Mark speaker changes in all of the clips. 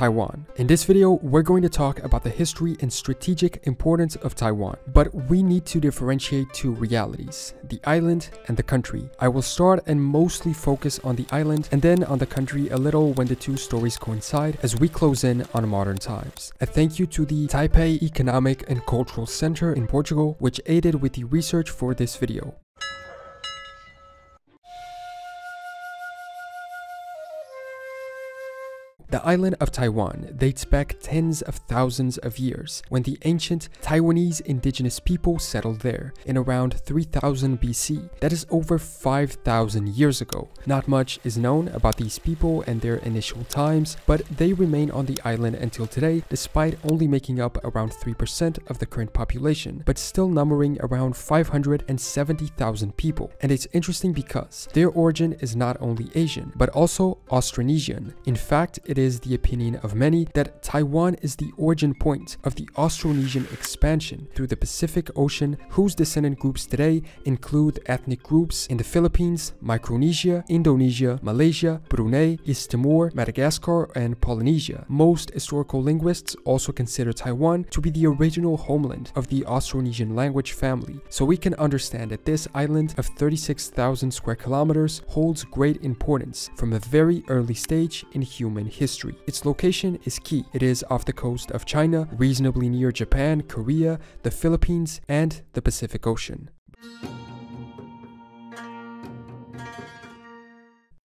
Speaker 1: Taiwan. In this video, we're going to talk about the history and strategic importance of Taiwan, but we need to differentiate two realities, the island and the country. I will start and mostly focus on the island and then on the country a little when the two stories coincide as we close in on modern times. A thank you to the Taipei Economic and Cultural Center in Portugal, which aided with the research for this video. The island of Taiwan dates back tens of thousands of years when the ancient Taiwanese indigenous people settled there in around 3000 BC. That is over 5000 years ago. Not much is known about these people and their initial times, but they remain on the island until today despite only making up around 3% of the current population, but still numbering around 570,000 people. And it's interesting because their origin is not only Asian, but also Austronesian. In fact, it is the opinion of many that Taiwan is the origin point of the Austronesian expansion through the Pacific Ocean, whose descendant groups today include ethnic groups in the Philippines, Micronesia, Indonesia, Malaysia, Brunei, East Timor, Madagascar, and Polynesia. Most historical linguists also consider Taiwan to be the original homeland of the Austronesian language family, so we can understand that this island of 36,000 square kilometers holds great importance from a very early stage in human history history. Its location is key. It is off the coast of China, reasonably near Japan, Korea, the Philippines, and the Pacific Ocean.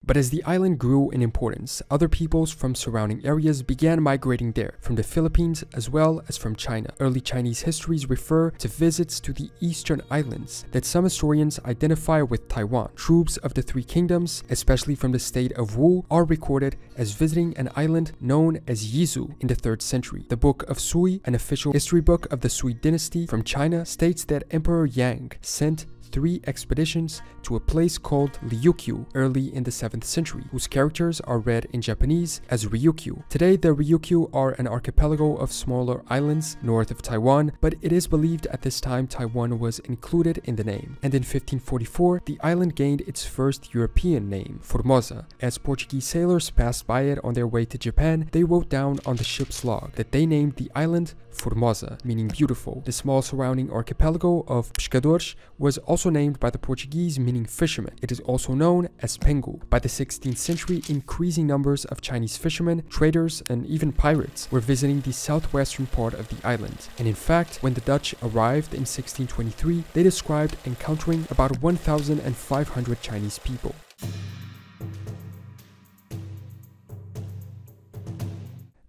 Speaker 1: But as the island grew in importance, other peoples from surrounding areas began migrating there, from the Philippines as well as from China. Early Chinese histories refer to visits to the eastern islands that some historians identify with Taiwan. Troops of the Three Kingdoms, especially from the state of Wu, are recorded as visiting an island known as Yizhou in the 3rd century. The Book of Sui, an official history book of the Sui dynasty from China, states that Emperor Yang sent three expeditions to a place called Liuqiu early in the 7th century, whose characters are read in Japanese as Ryukyu. Today, the Ryukyu are an archipelago of smaller islands north of Taiwan, but it is believed at this time Taiwan was included in the name. And in 1544, the island gained its first European name, Formosa. As Portuguese sailors passed by it on their way to Japan, they wrote down on the ship's log that they named the island Formosa, meaning beautiful. The small surrounding archipelago of Pescadores was also named by the Portuguese meaning fisherman. It is also known as Penghu. By the 16th century, increasing numbers of Chinese fishermen, traders, and even pirates were visiting the southwestern part of the island. And in fact, when the Dutch arrived in 1623, they described encountering about 1,500 Chinese people.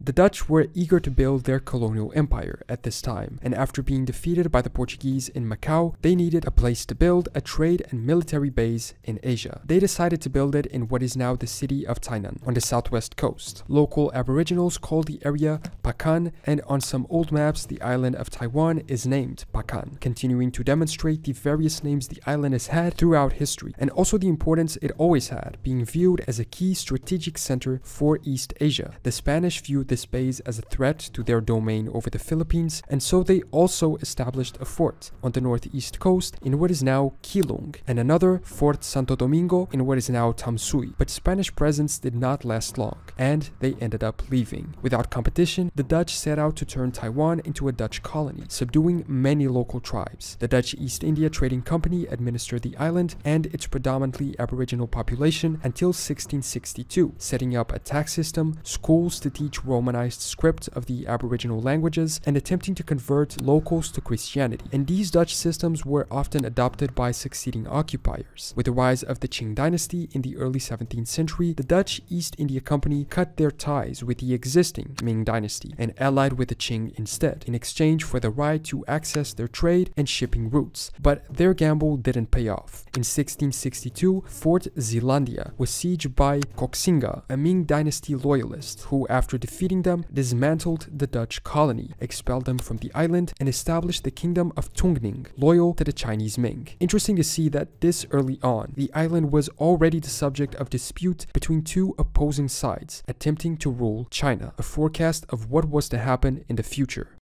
Speaker 1: The Dutch were eager to build their colonial empire at this time, and after being defeated by the Portuguese in Macau, they needed a place to build a trade and military base in Asia. They decided to build it in what is now the city of Tainan on the southwest coast. Local aboriginals called the area Pakan, and on some old maps, the island of Taiwan is named Pakan, continuing to demonstrate the various names the island has had throughout history, and also the importance it always had, being viewed as a key strategic center for East Asia. The Spanish viewed this base as a threat to their domain over the Philippines, and so they also established a fort on the northeast coast in what is now Keelung, and another Fort Santo Domingo in what is now Tamsui. But Spanish presence did not last long, and they ended up leaving. Without competition, the Dutch set out to turn Taiwan into a Dutch colony, subduing many local tribes. The Dutch East India Trading Company administered the island and its predominantly Aboriginal population until 1662, setting up a tax system, schools to teach Roman Romanized script of the Aboriginal languages and attempting to convert locals to Christianity. And these Dutch systems were often adopted by succeeding occupiers. With the rise of the Qing dynasty in the early 17th century, the Dutch East India Company cut their ties with the existing Ming dynasty and allied with the Qing instead, in exchange for the right to access their trade and shipping routes. But their gamble didn't pay off. In 1662, Fort Zeelandia was sieged by Koxinga, a Ming dynasty loyalist, who after defeating them, dismantled the Dutch colony, expelled them from the island, and established the kingdom of Tungning, loyal to the Chinese Ming. Interesting to see that this early on, the island was already the subject of dispute between two opposing sides, attempting to rule China, a forecast of what was to happen in the future.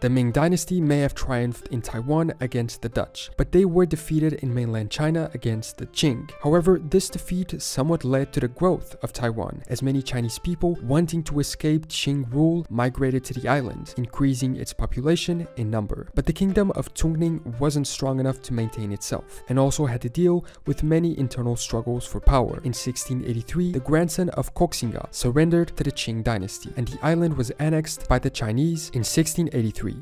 Speaker 1: The Ming dynasty may have triumphed in Taiwan against the Dutch, but they were defeated in mainland China against the Qing. However, this defeat somewhat led to the growth of Taiwan, as many Chinese people wanting to escape Qing rule migrated to the island, increasing its population in number. But the kingdom of Tungning wasn't strong enough to maintain itself, and also had to deal with many internal struggles for power. In 1683, the grandson of Koxinga surrendered to the Qing dynasty, and the island was annexed by the Chinese in 1683.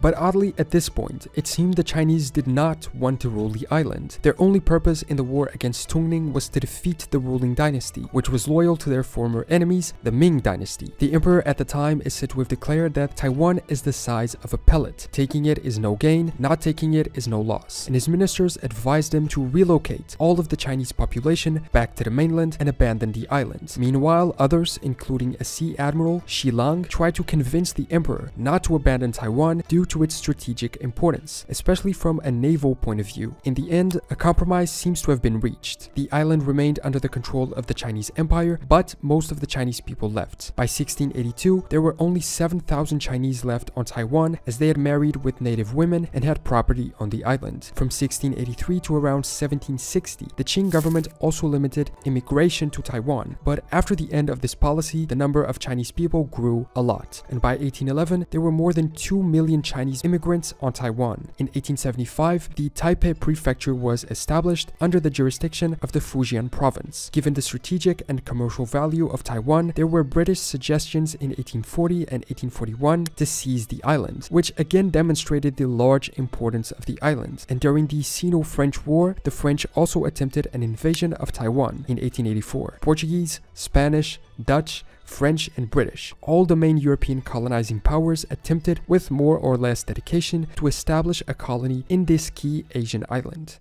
Speaker 1: But oddly, at this point, it seemed the Chinese did not want to rule the island. Their only purpose in the war against Tungning was to defeat the ruling dynasty, which was loyal to their former enemies, the Ming dynasty. The emperor at the time is said to have declared that Taiwan is the size of a pellet. Taking it is no gain, not taking it is no loss. And his ministers advised him to relocate all of the Chinese population back to the mainland and abandon the island. Meanwhile, others, including a sea admiral, Shi Lang, tried to convince the emperor not to abandon Taiwan due to its strategic importance, especially from a naval point of view. In the end, a compromise seems to have been reached. The island remained under the control of the Chinese Empire, but most of the Chinese people left. By 1682, there were only 7,000 Chinese left on Taiwan as they had married with native women and had property on the island. From 1683 to around 1760, the Qing government also limited immigration to Taiwan, but after the end of this policy, the number of Chinese people grew a lot, and by 1811, there were more than 2 million Chinese Chinese immigrants on Taiwan. In 1875, the Taipei Prefecture was established under the jurisdiction of the Fujian province. Given the strategic and commercial value of Taiwan, there were British suggestions in 1840 and 1841 to seize the island, which again demonstrated the large importance of the island. And during the Sino-French War, the French also attempted an invasion of Taiwan in 1884. Portuguese, Spanish, Dutch, French, and British. All the main European colonizing powers attempted with more or less dedication to establish a colony in this key Asian island.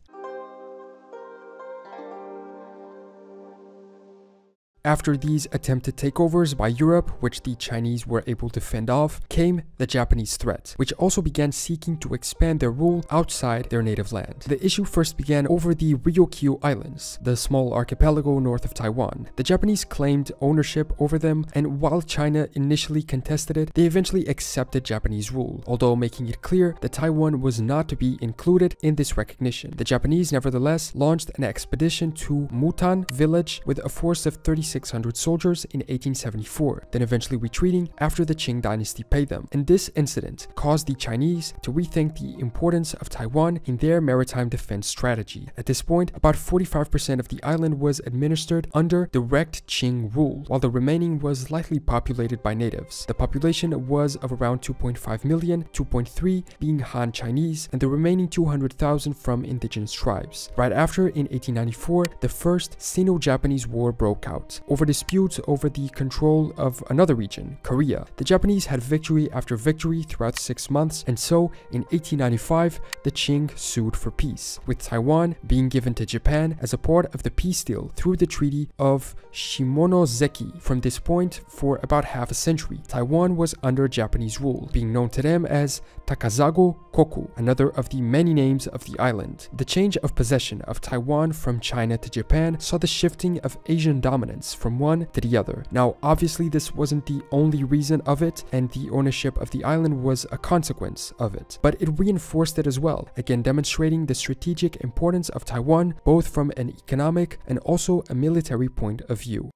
Speaker 1: After these attempted takeovers by Europe, which the Chinese were able to fend off, came the Japanese threat, which also began seeking to expand their rule outside their native land. The issue first began over the Ryukyu Islands, the small archipelago north of Taiwan. The Japanese claimed ownership over them, and while China initially contested it, they eventually accepted Japanese rule, although making it clear that Taiwan was not to be included in this recognition. The Japanese nevertheless launched an expedition to Mutan village with a force of 36 600 soldiers in 1874, then eventually retreating after the Qing dynasty paid them. And this incident caused the Chinese to rethink the importance of Taiwan in their maritime defense strategy. At this point, about 45% of the island was administered under direct Qing rule, while the remaining was lightly populated by natives. The population was of around 2.5 million, 2.3 being Han Chinese, and the remaining 200,000 from indigenous tribes. Right after, in 1894, the first Sino-Japanese War broke out over disputes over the control of another region, Korea. The Japanese had victory after victory throughout six months, and so in 1895, the Qing sued for peace, with Taiwan being given to Japan as a part of the peace deal through the Treaty of Shimonoseki. From this point, for about half a century, Taiwan was under Japanese rule, being known to them as Takasago Koku, another of the many names of the island. The change of possession of Taiwan from China to Japan saw the shifting of Asian dominance from one to the other. Now, obviously, this wasn't the only reason of it, and the ownership of the island was a consequence of it, but it reinforced it as well, again demonstrating the strategic importance of Taiwan both from an economic and also a military point of view.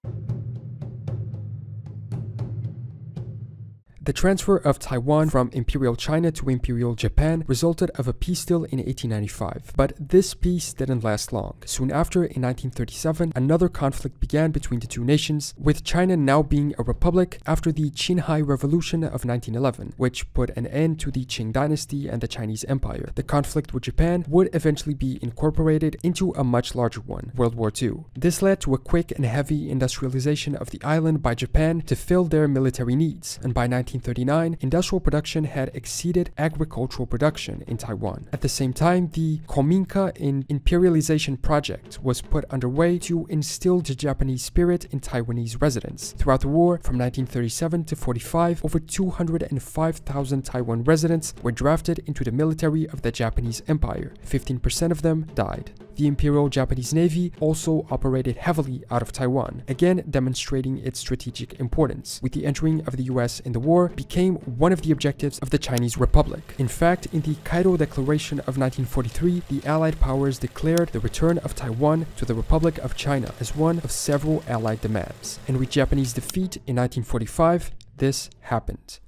Speaker 1: The transfer of Taiwan from Imperial China to Imperial Japan resulted of a peace deal in 1895, but this peace didn't last long. Soon after, in 1937, another conflict began between the two nations, with China now being a republic after the Xinhai Revolution of 1911, which put an end to the Qing dynasty and the Chinese Empire. The conflict with Japan would eventually be incorporated into a much larger one, World War II. This led to a quick and heavy industrialization of the island by Japan to fill their military needs, and by 19 1939, industrial production had exceeded agricultural production in Taiwan. At the same time, the Kominka in imperialization project was put underway to instill the Japanese spirit in Taiwanese residents. Throughout the war, from 1937 to 45, over 205,000 Taiwan residents were drafted into the military of the Japanese Empire. 15% of them died. The Imperial Japanese Navy also operated heavily out of Taiwan, again demonstrating its strategic importance, with the entering of the US in the war became one of the objectives of the Chinese Republic. In fact, in the Cairo Declaration of 1943, the Allied powers declared the return of Taiwan to the Republic of China as one of several Allied demands. And with Japanese defeat in 1945, this happened.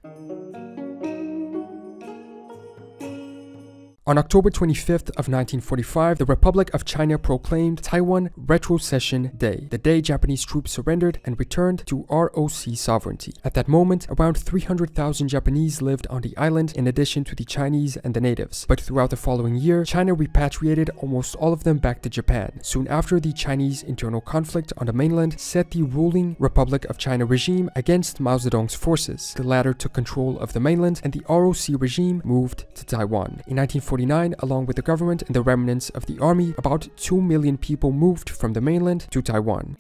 Speaker 1: On October 25th of 1945, the Republic of China proclaimed Taiwan Retrocession Day, the day Japanese troops surrendered and returned to ROC sovereignty. At that moment, around 300,000 Japanese lived on the island in addition to the Chinese and the natives. But throughout the following year, China repatriated almost all of them back to Japan. Soon after, the Chinese internal conflict on the mainland set the ruling Republic of China regime against Mao Zedong's forces. The latter took control of the mainland and the ROC regime moved to Taiwan. In 1945, 1949, along with the government and the remnants of the army, about 2 million people moved from the mainland to Taiwan.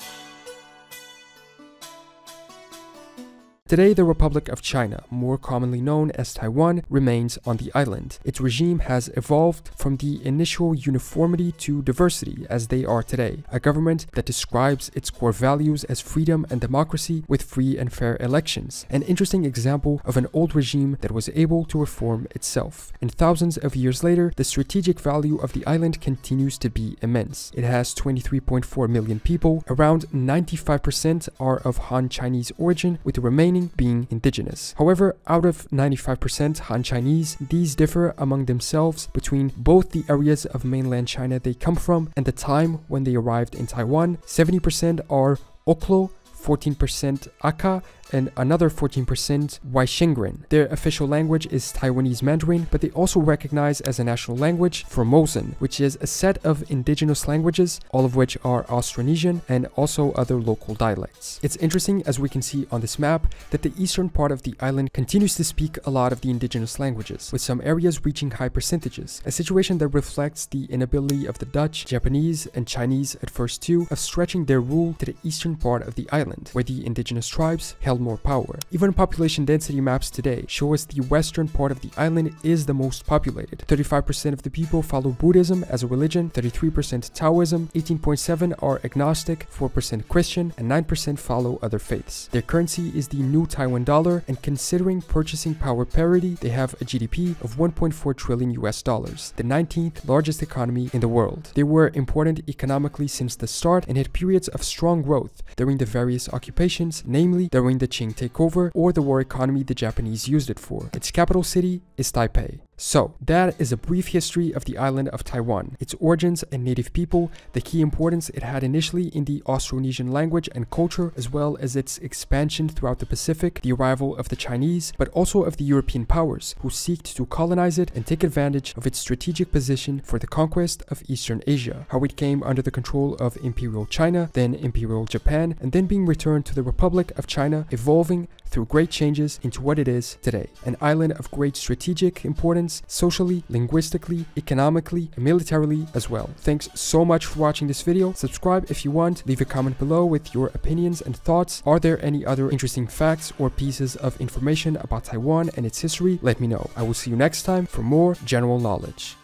Speaker 1: Today, the Republic of China, more commonly known as Taiwan, remains on the island. Its regime has evolved from the initial uniformity to diversity as they are today, a government that describes its core values as freedom and democracy with free and fair elections, an interesting example of an old regime that was able to reform itself. And thousands of years later, the strategic value of the island continues to be immense. It has 23.4 million people, around 95% are of Han Chinese origin, with the remaining being indigenous. However, out of 95% Han Chinese, these differ among themselves between both the areas of mainland China they come from and the time when they arrived in Taiwan. 70% are Hoklo, 14% Hakka, and another 14% Waishengren. Their official language is Taiwanese Mandarin, but they also recognize as a national language Formosan, which is a set of indigenous languages, all of which are Austronesian and also other local dialects. It's interesting, as we can see on this map, that the eastern part of the island continues to speak a lot of the indigenous languages, with some areas reaching high percentages, a situation that reflects the inability of the Dutch, Japanese, and Chinese at first too of stretching their rule to the eastern part of the island, where the indigenous tribes held more power. Even population density maps today show us the western part of the island is the most populated. 35% of the people follow Buddhism as a religion, 33% Taoism, 18.7 are agnostic, 4% Christian, and 9% follow other faiths. Their currency is the new Taiwan dollar, and considering purchasing power parity, they have a GDP of 1.4 trillion US dollars, the 19th largest economy in the world. They were important economically since the start and had periods of strong growth during the various occupations, namely during the Qing takeover or the war economy the Japanese used it for. Its capital city is Taipei. So, that is a brief history of the island of Taiwan, its origins and native people, the key importance it had initially in the Austronesian language and culture, as well as its expansion throughout the Pacific, the arrival of the Chinese, but also of the European powers, who seeked to colonize it and take advantage of its strategic position for the conquest of Eastern Asia, how it came under the control of Imperial China, then Imperial Japan, and then being returned to the Republic of China, evolving through great changes into what it is today, an island of great strategic importance, socially, linguistically, economically, and militarily as well. Thanks so much for watching this video. Subscribe if you want, leave a comment below with your opinions and thoughts. Are there any other interesting facts or pieces of information about Taiwan and its history? Let me know. I will see you next time for more general knowledge.